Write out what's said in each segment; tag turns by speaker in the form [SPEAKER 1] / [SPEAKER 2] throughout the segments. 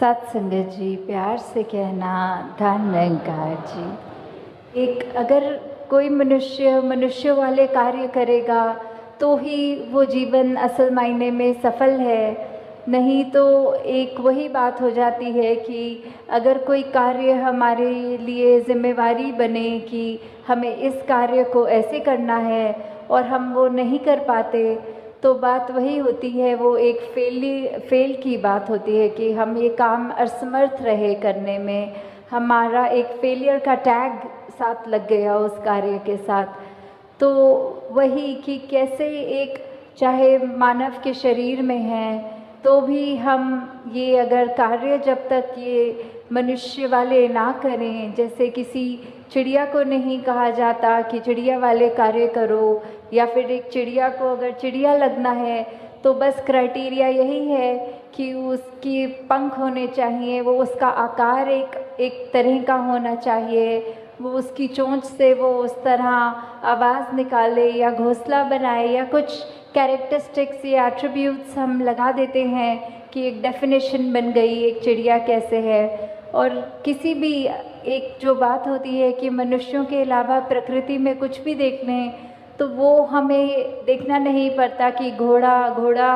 [SPEAKER 1] सत्संगत जी, प्यार से कहना, धन निरंकार जी। एक अगर कोई मनुष्य मनुष्य वाले कार्य करेगा तो ही वो जीवन असल मायने में सफल है। नहीं तो एक वही बात हो जाती है कि अगर कोई कार्य हमारे लिए जिम्मेवारी बने कि हमें इस कार्य को ऐसे करना है और हम वो नहीं कर पाते तो बात वही होती है, वो एक फेली, फेल की बात होती है कि हम ये काम असमर्थ रहे करने में। हमारा एक फेलियर का टैग साथ लग गया उस कार्य के साथ। तो वही कि कैसे एक, चाहे मानव के शरीर में है तो भी हम ये अगर कार्य जब तक ये मनुष्य वाले ना करें, जैसे किसी चिड़िया को नहीं कहा जाता कि चिड़िया वाले कार्य करो या फिर एक चिड़िया को अगर चिड़िया लगना है तो बस क्राइटेरिया यही है कि उसकी पंख होने चाहिए, वो उसका आकार एक एक तरह का होना चाहिए, वो उसकी चोंच से वो उस तरह आवाज़ निकाले या घोंसला बनाए या कुछ कैरेक्टरिस्टिक्स या एट्रीब्यूट्स हम लगा देते हैं कि एक डेफिनेशन बन गई, एक चिड़िया कैसे है। और किसी भी एक जो बात होती है कि मनुष्यों के अलावा प्रकृति में कुछ भी देख लें तो वो हमें देखना नहीं पड़ता कि घोड़ा घोड़ा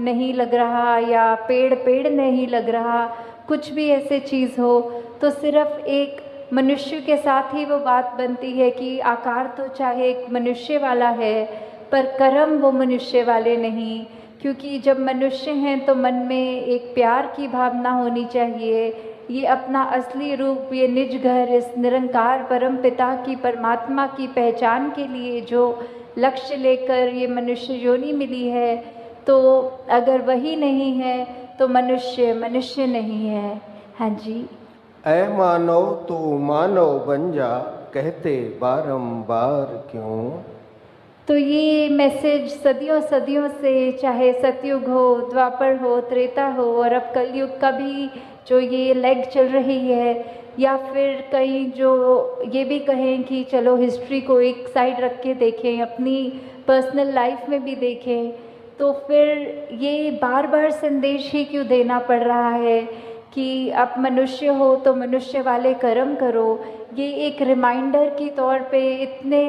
[SPEAKER 1] नहीं लग रहा या पेड़ पेड़ नहीं लग रहा, कुछ भी ऐसे चीज़ हो तो सिर्फ़ एक मनुष्य के साथ ही वो बात बनती है कि आकार तो चाहे एक मनुष्य वाला है, पर कर्म वो मनुष्य वाले नहीं, क्योंकि जब मनुष्य हैं तो मन में एक प्यार की भावना होनी चाहिए ये अपना असली रूप ये निज घर इस निरंकार परम पिता की परमात्मा की पहचान के लिए जो लक्ष्य लेकर ये मनुष्य योनि मिली है तो अगर वही नहीं है तो मनुष्य मनुष्य नहीं है। हाँ जी।
[SPEAKER 2] ऐ मानव तू मानव बन जा कहते बारंबार क्यों?
[SPEAKER 1] तो ये मैसेज सदियों सदियों से चाहे सतयुग हो द्वापर हो त्रेता हो और अब कलयुग का भी जो ये लेग चल रही है, या फिर कहीं जो ये भी कहें कि चलो हिस्ट्री को एक साइड रख के देखें, अपनी पर्सनल लाइफ में भी देखें तो फिर ये बार बार संदेश ही क्यों देना पड़ रहा है कि आप मनुष्य हो तो मनुष्य वाले कर्म करो? ये एक रिमाइंडर के तौर पे इतने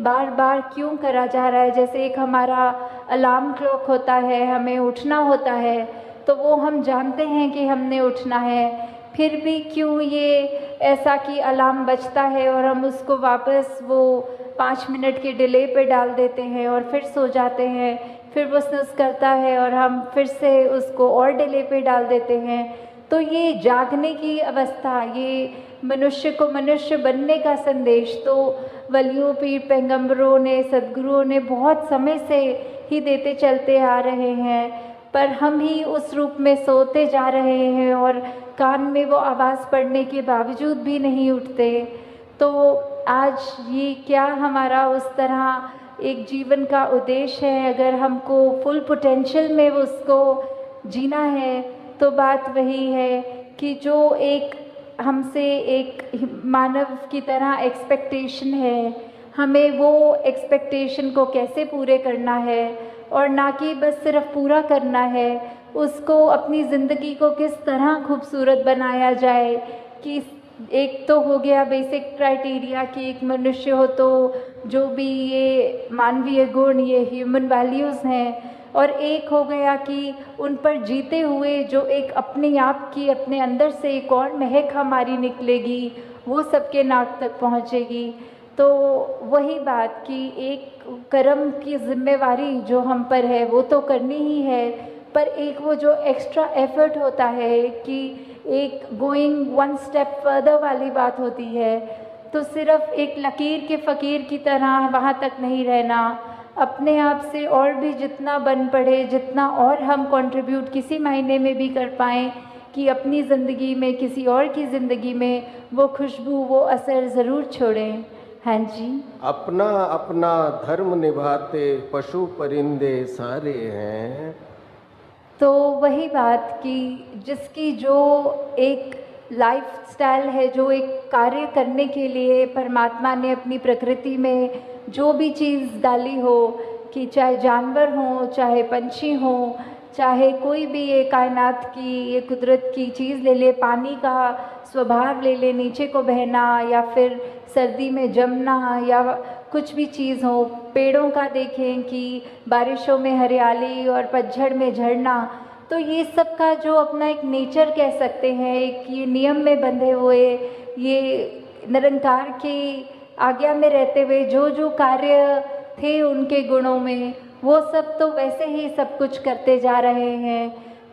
[SPEAKER 1] बार बार क्यों करा जा रहा है? जैसे एक हमारा अलार्म क्लॉक होता है, हमें उठना होता है तो वो हम जानते हैं कि हमने उठना है। फिर भी क्यों ये ऐसा कि अलार्म बजता है और हम उसको वापस वो पाँच मिनट के डिले पे डाल देते हैं और फिर सो जाते हैं। फिर वो स्नस करता है और हम फिर से उसको और डिले पे डाल देते हैं। तो ये जागने की अवस्था, ये मनुष्य को मनुष्य बनने का संदेश तो वलियों, पीर पैगम्बरों ने, सदगुरुओं ने बहुत समय से ही देते चलते आ रहे हैं। पर हम ही उस रूप में सोते जा रहे हैं और कान में वो आवाज़ पड़ने के बावजूद भी नहीं उठते। तो आज ये क्या हमारा उस तरह एक जीवन का उद्देश्य है? अगर हमको फुल पोटेंशियल में उसको जीना है तो बात वही है कि जो एक हमसे एक मानव की तरह एक्सपेक्टेशन है, हमें वो एक्सपेक्टेशन को कैसे पूरे करना है? और ना कि बस सिर्फ़ पूरा करना है, उसको अपनी ज़िंदगी को किस तरह खूबसूरत बनाया जाए कि एक तो हो गया बेसिक क्राइटेरिया कि एक मनुष्य हो तो जो भी ये मानवीय गुण, ये ह्यूमन वैल्यूज़ हैं और एक हो गया कि उन पर जीते हुए जो एक अपने आप की, अपने अंदर से एक और महक हमारी निकलेगी, वो सबके नाक तक पहुँचेगी। तो वही बात कि एक कर्म की जिम्मेवारी जो हम पर है, वो तो करनी ही है, पर एक वो जो एक्स्ट्रा एफर्ट होता है कि एक गोइंग वन स्टेप फर्दर वाली बात होती है तो सिर्फ़ एक लकीर के फ़कीर की तरह वहाँ तक नहीं रहना, अपने आप से और भी जितना बन पड़े जितना और हम कंट्रीब्यूट किसी महीने में भी कर पाएँ कि अपनी ज़िंदगी में, किसी और की ज़िंदगी में वो खुशबू, वो असर ज़रूर छोड़ें। हाँ जी।
[SPEAKER 2] अपना अपना धर्म निभाते पशु परिंदे सारे हैं।
[SPEAKER 1] तो वही बात कि जिसकी जो एक लाइफ स्टाइल है जो एक कार्य करने के लिए परमात्मा ने अपनी प्रकृति में जो भी चीज़ डाली हो कि चाहे जानवर हों चाहे पंछी हों चाहे कोई भी ये कायनात की ये कुदरत की चीज़ ले ले पानी का स्वभाव ले ले नीचे को बहना या फिर सर्दी में जमना या कुछ भी चीज़ हो, पेड़ों का देखें कि बारिशों में हरियाली और पतझड़ में झड़ना तो ये सब का जो अपना एक नेचर कह सकते हैं, एक ये नियम में बंधे हुए, ये निरंकार की आज्ञा में रहते हुए जो जो कार्य थे उनके गुणों में, वो सब तो वैसे ही सब कुछ करते जा रहे हैं।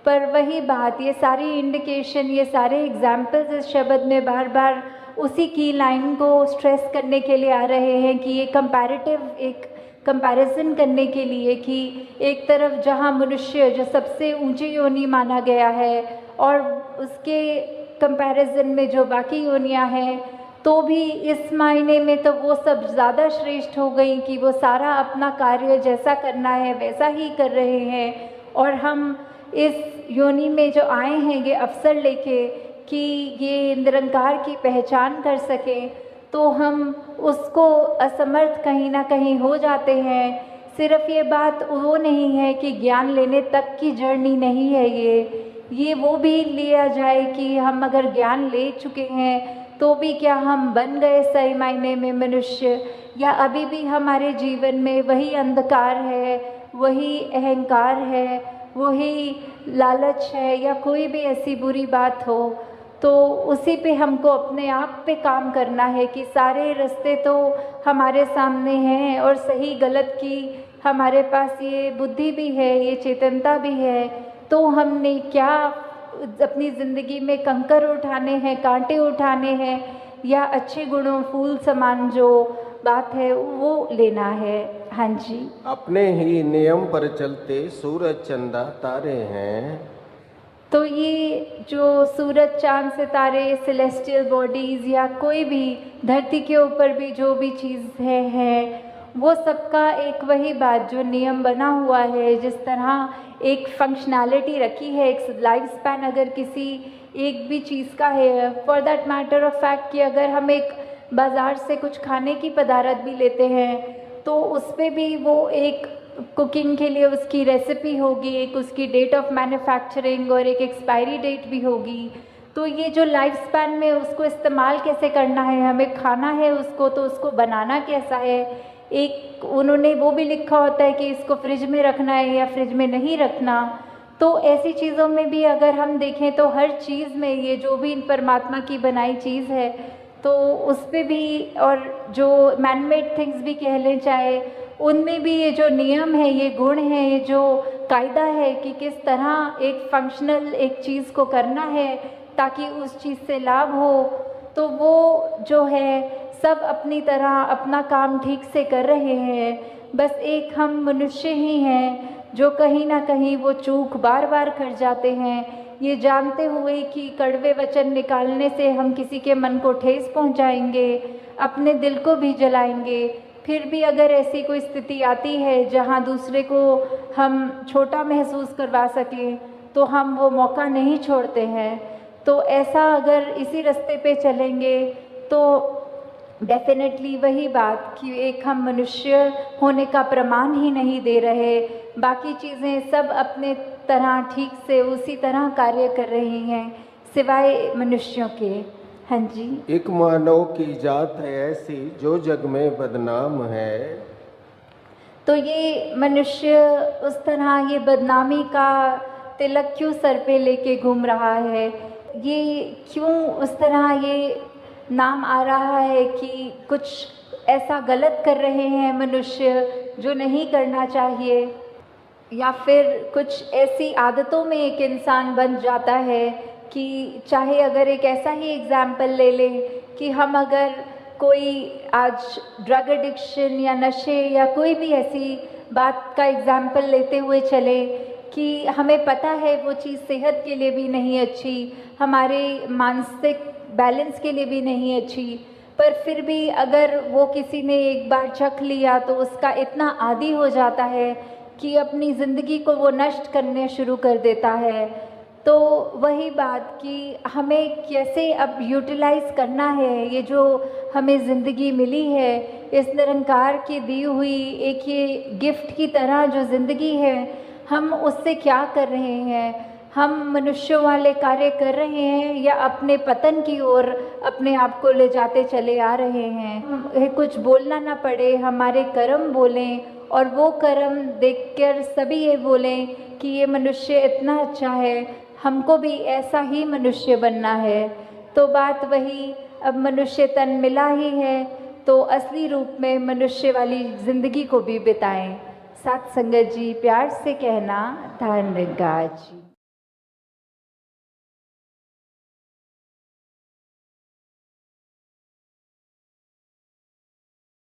[SPEAKER 1] पर वही बात, ये सारी इंडिकेशन ये सारे एग्जाम्पल्स इस शब्द में बार बार उसी की लाइन को स्ट्रेस करने के लिए आ रहे हैं कि ये कंपैरेटिव एक कंपैरिजन करने के लिए कि एक तरफ़ जहाँ मनुष्य जो सबसे ऊँची योनि माना गया है और उसके कंपैरिजन में जो बाकी योनियाँ हैं तो भी इस मायने में तो वो सब ज़्यादा श्रेष्ठ हो गई कि वो सारा अपना कार्य जैसा करना है, वैसा ही कर रहे हैं। और हम इस योनि में जो आए हैं, ये अवसर लेके कि ये निरंकार की पहचान कर सकें तो हम उसको असमर्थ कहीं ना कहीं हो जाते हैं। सिर्फ़ ये बात वो नहीं है कि ज्ञान लेने तक की जर्नी नहीं है ये। ये वो भी लिया जाए कि हम अगर ज्ञान ले चुके हैं तो भी क्या हम बन गए सही मायने में मनुष्य? या अभी भी हमारे जीवन में वही अंधकार है, वही अहंकार है, वही लालच है, या कोई भी ऐसी बुरी बात हो तो उसी पे हमको अपने आप पे काम करना है कि सारे रास्ते तो हमारे सामने हैं और सही गलत की हमारे पास ये बुद्धि भी है, ये चेतनता भी है तो हमने क्या अपनी ज़िंदगी में कंकर उठाने हैं, कांटे उठाने हैं, या अच्छे गुणों, फूल समान जो बात है वो लेना है? हाँ जी।
[SPEAKER 2] अपने ही नियम पर चलते सूरज चंदा तारे हैं
[SPEAKER 1] तो ये जो सूरज, चाँद, सितारे सेलेस्टियल बॉडीज़ या कोई भी धरती के ऊपर भी जो भी चीज़ है है, वो सबका एक वही बात जो नियम बना हुआ है, जिस तरह एक फंक्शनैलिटी रखी है, एक लाइफ स्पैन अगर किसी एक भी चीज़ का है for that matter of fact कि अगर हम एक बाज़ार से कुछ खाने की पदार्थ भी लेते हैं तो उस पर भी वो एक कुकिंग के लिए उसकी रेसिपी होगी, एक उसकी डेट ऑफ़ मैन्युफैक्चरिंग और एक एक्सपायरी डेट भी होगी। तो ये जो लाइफ स्पैन में उसको इस्तेमाल कैसे करना है, हमें खाना है उसको तो उसको बनाना कैसा है? एक उन्होंने वो भी लिखा होता है कि इसको फ्रिज में रखना है या फ्रिज में नहीं रखना। तो ऐसी चीज़ों में भी अगर हम देखें तो हर चीज़ में ये जो भी इन परमात्मा की बनाई चीज़ है तो उस पर भी और जो मैनमेड थिंग्स भी कह लें, चाहे उनमें भी ये जो नियम है, ये गुण है, ये जो कायदा है कि किस तरह एक फंक्शनल एक चीज़ को करना है ताकि उस चीज़ से लाभ हो तो वो जो है सब अपनी तरह अपना काम ठीक से कर रहे हैं। बस एक हम मनुष्य ही हैं जो कहीं ना कहीं वो चूक बार बार कर जाते हैं। ये जानते हुए कि कड़वे वचन निकालने से हम किसी के मन को ठेस पहुंचाएँगे, अपने दिल को भी जलाएँगे फिर भी अगर ऐसी कोई स्थिति आती है जहाँ दूसरे को हम छोटा महसूस करवा सकें तो हम वो मौका नहीं छोड़ते हैं। तो ऐसा अगर इसी रास्ते पे चलेंगे तो डेफिनेटली वही बात कि एक हम मनुष्य होने का प्रमाण ही नहीं दे रहे। बाकी चीज़ें सब अपने तरह ठीक से उसी तरह कार्य कर रही हैं, सिवाय मनुष्यों के। हाँ जी।
[SPEAKER 2] एक मानव की जात है ऐसी जो जग में बदनाम है।
[SPEAKER 1] तो ये मनुष्य उस तरह ये बदनामी का तिलक क्यों सर पे लेके घूम रहा है? ये क्यों उस तरह ये नाम आ रहा है कि कुछ ऐसा गलत कर रहे हैं मनुष्य जो नहीं करना चाहिए? या फिर कुछ ऐसी आदतों में एक इंसान बन जाता है कि चाहे अगर एक ऐसा ही एग्ज़ाम्पल ले लें कि हम अगर कोई आज ड्रग एडिक्शन या नशे या कोई भी ऐसी बात का एग्ज़ाम्पल लेते हुए चले कि हमें पता है वो चीज़ सेहत के लिए भी नहीं अच्छी, हमारे मानसिक बैलेंस के लिए भी नहीं अच्छी, पर फिर भी अगर वो किसी ने एक बार चख लिया तो उसका इतना आदि हो जाता है कि अपनी ज़िंदगी को वो नष्ट करने शुरू कर देता है। तो वही बात कि हमें कैसे अब यूटिलाइज़ करना है, ये जो हमें ज़िंदगी मिली है, इस निरंकार की दी हुई एक ये गिफ्ट की तरह जो ज़िंदगी है, हम उससे क्या कर रहे हैं? हम मनुष्यों वाले कार्य कर रहे हैं या अपने पतन की ओर अपने आप को ले जाते चले आ रहे हैं, कुछ बोलना ना पड़े, हमारे कर्म बोलें और वो कर्म देखकर सभी ये बोलें कि ये मनुष्य इतना अच्छा है हमको भी ऐसा ही मनुष्य बनना है। तो बात वही, अब मनुष्य तन मिला ही है तो असली रूप में मनुष्य वाली ज़िंदगी को भी बिताएँ। सात संगत जी, प्यार से कहना धन जी।